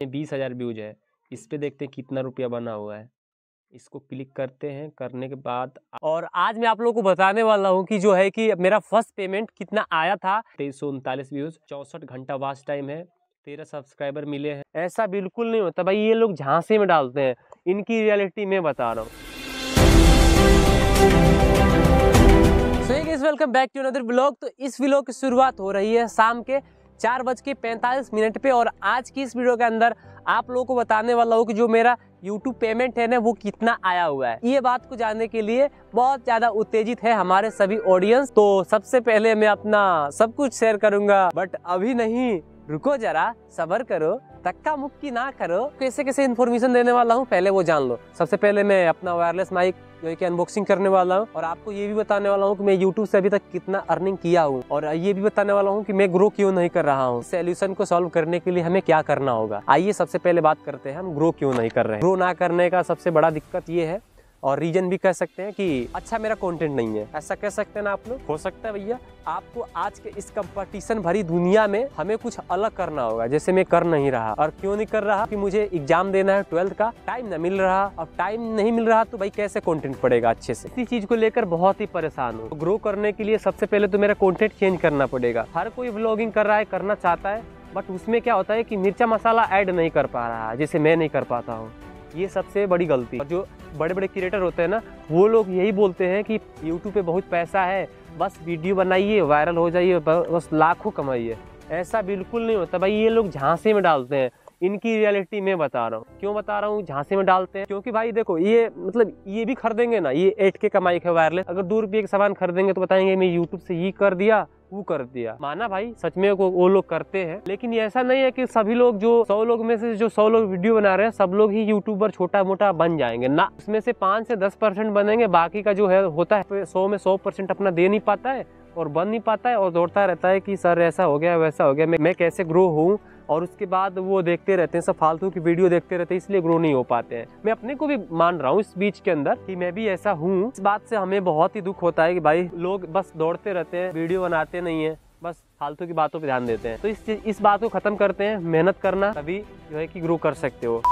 बीस हज़ार व्यूज़ है। इस पे देखते हैं कितना रुपया बना हुआ है। इसको क्लिक करते हैं। करने के बाद और आज मैं आप लोगों को बताने वाला हूँ कि जो है कि मेरा फ़र्स्ट पेमेंट कितना आया था। तेईस सौ उनतालीस व्यूज़, चौंसठ घंटा वाच टाइम है, तेरह सब्सक्राइबर मिले हैं। ऐसा बिल्कुल नहीं होता भाई, ये लोग झांसे में डालते हैं। इनकी रियलिटी मैं बता रहा हूँ। Welcome back to another blog तो इस व्लॉग की शुरुआत हो रही है शाम के चार बज के पैंतालीस मिनट पे और आज की इस वीडियो के अंदर आप लोगों को बताने वाला हूँ कि जो मेरा यूट्यूब पेमेंट है ना, वो कितना आया हुआ है। ये बात को जानने के लिए बहुत ज़्यादा उत्तेजित है हमारे सभी ऑडियंस तो सबसे पहले मैं अपना सब कुछ शेयर करूँगा बट अभी नहीं, रुको जरा, सबर करो, धक्का मुक्की ना करो। कैसे कैसे इन्फॉर्मेशन देने वाला हूँ, पहले वो जान लो। सबसे पहले मैं अपना वायरलेस माइक जो कि अनबॉक्सिंग करने वाला हूँ और आपको ये भी बताने वाला हूँ कि मैं यूट्यूब से अभी तक कितना अर्निंग किया हूँ। और ये भी बताने वाला हूँ कि मैं ग्रो क्यों नहीं कर रहा हूँ। सोल्यूशन को सॉल्व करने के लिए हमें क्या करना होगा? आइए सबसे पहले बात करते हैं हम ग्रो क्यों नहीं कर रहे हैं। ग्रो ना करने का सबसे बड़ा दिक्कत ये है और रीजन भी कह सकते हैं कि अच्छा मेरा कंटेंट नहीं है। ऐसा कह सकते हैं ना आप लोग? हो सकता है भैया, आपको आज के इस कंपटीशन भरी दुनिया में हमें कुछ अलग करना होगा, जैसे मैं कर नहीं रहा। और क्यों नहीं कर रहा? कि मुझे एग्ज़ाम देना है ट्वेल्थ का टाइम न मिल रहा। और टाइम नहीं मिल रहा तो भाई कैसे कंटेंट पड़ेगा अच्छे से? इसी चीज़ को लेकर बहुत ही परेशान हूँ। ग्रो करने के लिए सबसे पहले तो मेरा कॉन्टेंट चेंज करना पड़ेगा। हर कोई ब्लॉगिंग कर रहा है, करना चाहता है बट उसमें क्या होता है कि मिर्चा मसाला ऐड नहीं कर पा रहा है जैसे मैं नहीं कर पाता हूँ। ये सबसे बड़ी गलती। जो बड़े बड़े क्रिएटर होते हैं ना, वो लोग यही बोलते हैं कि यूट्यूब पे बहुत पैसा है, बस वीडियो बनाइए वायरल हो जाइए बस लाखों कमाइए। ऐसा बिल्कुल नहीं होता। भाई ये लोग झांसे में डालते हैं। इनकी रियलिटी मैं बता रहा हूँ। क्यों बता रहा हूँ? झांसे में डालते हैं। क्योंकि भाई देखो ये मतलब ये भी खरीदेंगे ना ये एट के कमाई है वायरलेस अगर दो रुपये का सामान खरीदेंगे तो बताएँगे मैं यूट्यूब से ये कर दिया वो कर दिया। माना भाई सच में को वो लोग करते हैं। लेकिन ऐसा नहीं है कि सभी लोग जो सौ लोग में से जो सौ लोग वीडियो बना रहे हैं सब लोग ही यूट्यूबर छोटा मोटा बन जाएँगे। ना उसमें से पाँच से दस परसेंट बनेंगे बाकी का जो है होता है सौ में सौ परसेंट अपना दे नहीं पाता है और बन नहीं पाता है और दौड़ता रहता है कि सर ऐसा हो गया वैसा हो गया मैं, मैं कैसे ग्रो हूँ? और उसके बाद वो देखते रहते हैं, सब फालतू की वीडियो देखते रहते हैं, इसलिए ग्रो नहीं हो पाते हैं। मैं अपने को भी मान रहा हूँ इस बीच के अंदर कि मैं भी ऐसा हूँ। इस बात से हमें बहुत ही दुख होता है कि भाई लोग बस दौड़ते रहते हैं, वीडियो बनाते नहीं है, बस फालतू की बातों पर ध्यान देते हैं। तो इस इस बात को खत्म करते हैं, मेहनत करना, तभी जो है कि ग्रो कर सकते हो।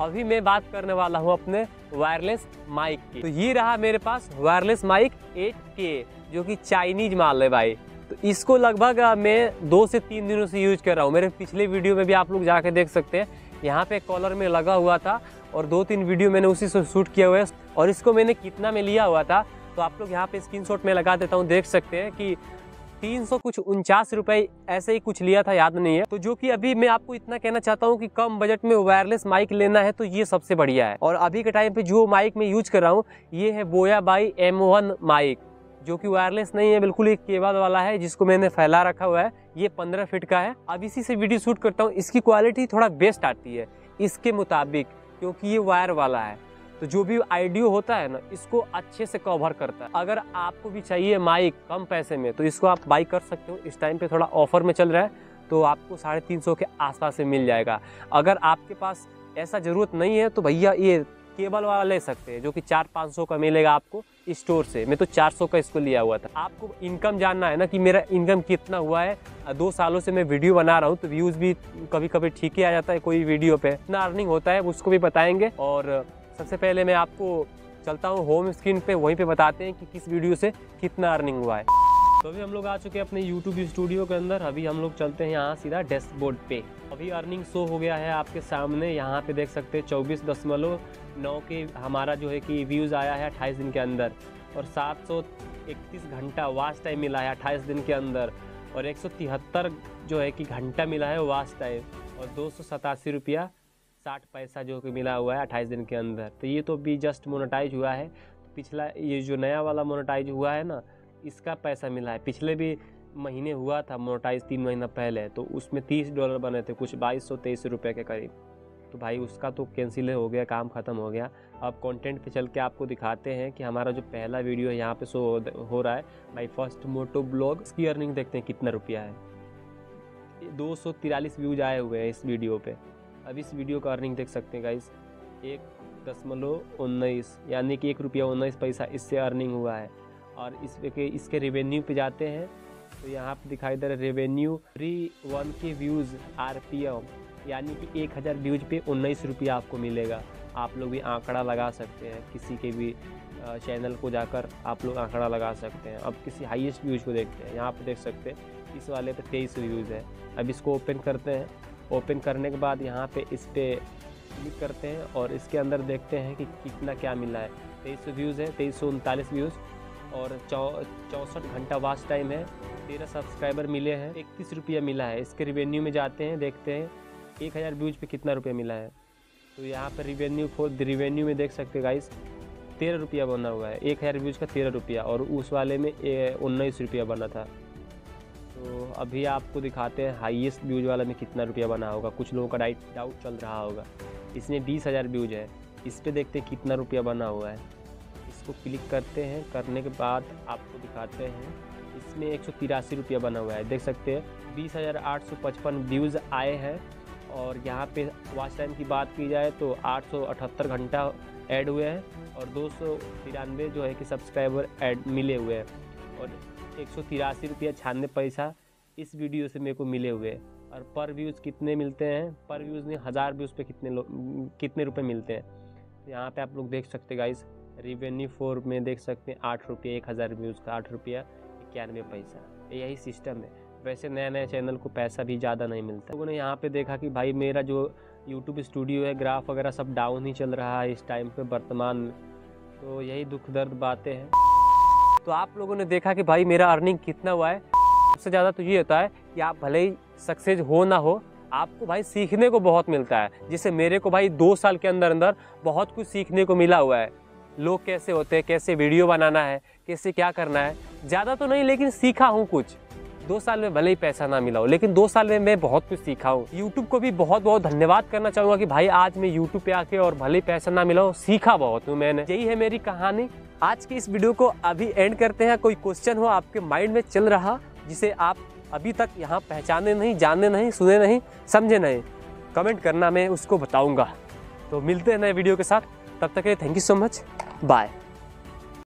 अभी मैं बात करने वाला हूँ अपने वायरलेस माइक की। तो ये रहा मेरे पास वायरलेस माइक 8K जो कि चाइनीज़ माल है भाई। तो इसको लगभग मैं दो से तीन दिनों से यूज़ कर रहा हूँ। मेरे पिछले वीडियो में भी आप लोग जाके देख सकते हैं। यहाँ पे कॉलर में लगा हुआ था और दो तीन वीडियो मैंने उसी से शूट किया हुआ है और इसको मैंने कितना में लिया हुआ था तो आप लोग यहाँ पे स्क्रीनशॉट में लगा देता हूँ, देख सकते हैं कि तीन सौ कुछ उनचास रुपये ऐसे ही कुछ लिया था, याद नहीं है। तो जो कि अभी मैं आपको इतना कहना चाहता हूँ कि कम बजट में वायरलेस माइक लेना है तो ये सबसे बढ़िया है। और अभी के टाइम पे जो माइक मैं यूज़ कर रहा हूँ, ये है बोया बाई एम वन माइक जो कि वायरलेस नहीं है, बिल्कुल एक केबल वाला है जिसको मैंने फैला रखा हुआ है। ये पंद्रह फीट का है। अब इसी से वीडियो शूट करता हूँ। इसकी क्वालिटी थोड़ा बेस्ट आती है इसके मुताबिक, क्योंकि ये वायर वाला है। तो जो भी आइडियो होता है ना, इसको अच्छे से कवर करता है। अगर आपको भी चाहिए माइक कम पैसे में तो इसको आप बाई कर सकते हो। इस टाइम पे थोड़ा ऑफ़र में चल रहा है तो आपको साढ़े तीन सौ के आसपास से मिल जाएगा। अगर आपके पास ऐसा ज़रूरत नहीं है तो भैया ये केबल वाला ले सकते हैं, जो कि चार पाँच सौ का मिलेगा आपको स्टोर से। मैं तो चार सौ का इसको लिया हुआ था। आपको इनकम जानना है ना कि मेरा इनकम कितना हुआ है। दो सालों से मैं वीडियो बना रहा हूँ तो व्यूज़ भी कभी कभी ठीक ही आ जाता है कोई वीडियो पे। इतना अर्निंग होता है, उसको भी बताएँगे। और सबसे पहले मैं आपको चलता हूँ होम स्क्रीन पे, वहीं पे बताते हैं कि किस वीडियो से कितना अर्निंग हुआ है। तो अभी हम लोग आ चुके हैं अपने यूट्यूब स्टूडियो के अंदर। अभी हम लोग चलते हैं यहाँ सीधा डैशबोर्ड पे। अभी अर्निंग शो हो गया है आपके सामने। यहाँ पे देख सकते हैं चौबीस दशमलव नौ के हमारा जो है कि व्यूज़ आया है अट्ठाईस दिन के अंदर। और सात सौ इकतीस घंटा वाच टाइम मिला है अट्ठाईस दिन के अंदर। और एक सौ तिहत्तर जो है कि घंटा मिला है वाच टाइम और दो सौ सतासी रुपया साठ पैसा जो कि मिला हुआ है अट्ठाईस दिन के अंदर। तो ये तो भी जस्ट मोनेटाइज हुआ है। पिछला ये जो नया वाला मोनेटाइज हुआ है ना इसका पैसा मिला है। पिछले भी महीने हुआ था मोनेटाइज तीन महीना पहले तो उसमें तीस डॉलर बने थे, कुछ बाईस सौ तेईस रुपये के करीब। तो भाई उसका तो कैंसिल हो गया, काम ख़त्म हो गया। अब कंटेंट पे चल के आपको दिखाते हैं कि हमारा जो पहला वीडियो है, यहाँ पे शो हो रहा है। भाई फ़र्स्ट मोटो ब्लॉग इसकी अर्निंग देखते हैं कितना रुपया है। दो सौ तिरालीस व्यूज़ आए हुए हैं इस वीडियो पे। अब इस वीडियो का अर्निंग देख सकते हैं गाइस एक दशमलव उन्नीस, यानी कि एक रुपया उन्नीस पैसा इससे अर्निंग हुआ है। और इस के, इसके रेवेन्यू पे जाते हैं। तो यहाँ पे दिखाई दे रहा है रेवेन्यू थ्री वन के व्यूज़ आर पी एम यानी कि एक हज़ार व्यूज़ पे उन्नीस रुपया आपको मिलेगा। आप लोग भी आंकड़ा लगा सकते हैं। किसी के भी चैनल को जाकर आप लोग आंकड़ा लगा सकते हैं। अब किसी हाईएस्ट व्यूज़ को देखते हैं। यहाँ पर देख सकते हैं, इस वाले पे तेईस व्यूज़ है। अब इसको ओपन करते हैं। ओपन करने के बाद यहाँ पे इस पर क्लिक करते हैं और इसके अंदर देखते हैं कि कितना क्या मिला है। तेईस व्यूज़ है, तेईस व्यूज़ और चौंसठ घंटा वाच टाइम है। तेरह सब्सक्राइबर मिले हैं। इकतीस रुपया मिला है। इसके रिवेन्यू में जाते हैं, देखते हैं। एक हज़ार व्यूज़ पे कितना रुपया मिला है। तो यहाँ पर रिवेन्यू फॉर रिवेन्यू में देख सकते गाइस तेरह रुपया बना हुआ है। एक हज़ार व्यूज़ का तेरह रुपया। और उस वाले में उन्नीस रुपया बना था। तो अभी आपको दिखाते हैं हाईएस्ट व्यूज़ वाला में कितना रुपया बना होगा। कुछ लोगों का डाइट डाउट चल रहा होगा। इसमें बीस हज़ार व्यूज़ है। इस पर देखते हैं कितना रुपया बना हुआ है। इसको क्लिक करते हैं। करने के बाद आपको दिखाते हैं। इसमें एक सौ तिरासी रुपया बना हुआ है। देख सकते हैं, बीस हज़ार आठ सौ पचपन व्यूज़ आए हैं। और यहाँ पे वॉच टाइम की बात की जाए तो आठ सौ अठहत्तर घंटा ऐड हुए हैं और दो सौ तिरानवे जो है कि सब्सक्राइबर ऐड मिले हुए हैं। और एक सौ तिरासी रुपया छियानवे पैसा इस वीडियो से मेरे को मिले हुए हैं। और पर व्यूज़ कितने मिलते हैं? पर व्यूज़ में हज़ार व्यूज़ पे कितने कितने रुपए मिलते हैं? यहाँ पे आप लोग देख सकते गाइस रिवेन्यू फोर में देख सकते हैं, आठ रुपये, एक हज़ार व्यूज़ का आठ रुपया, इक्यानवे पैसा। यही सिस्टम है। वैसे नए नए चैनल को पैसा भी ज़्यादा नहीं मिलता। लोगों ने यहाँ पे देखा कि भाई मेरा जो यूट्यूब स्टूडियो है ग्राफ वगैरह सब डाउन ही चल रहा है इस टाइम पे वर्तमान में। तो यही दुख दर्द बातें हैं। तो आप लोगों ने देखा कि भाई मेरा अर्निंग कितना हुआ है? सबसे ज़्यादा तो ये होता है कि आप भले ही सक्सेस हो ना हो, आपको भाई सीखने को बहुत मिलता है। जिससे मेरे को भाई दो साल के अंदर अंदर बहुत कुछ सीखने को मिला हुआ है। लोग कैसे होते हैं, कैसे वीडियो बनाना है, कैसे क्या करना है। ज़्यादा तो नहीं, लेकिन सीखा हूँ कुछ। दो साल में भले ही पैसा ना मिला हो लेकिन दो साल में मैं बहुत कुछ सीखा हूँ। यूट्यूब को भी बहुत बहुत धन्यवाद करना चाहूँगा कि भाई आज मैं यूट्यूब पे आके और भले ही पैसा ना मिला हो सीखा बहुत हूँ मैंने। यही है मेरी कहानी। आज की इस वीडियो को अभी एंड करते हैं। कोई क्वेश्चन हो, आपके माइंड में चल रहा, जिसे आप अभी तक यहाँ पहचाने नहीं जाने नहीं, सुने नहीं, समझे नहीं कमेंट करना मैं उसको बताऊँगा। तो मिलते हैं नए वीडियो के साथ। तब तक के लिए thank you so much bye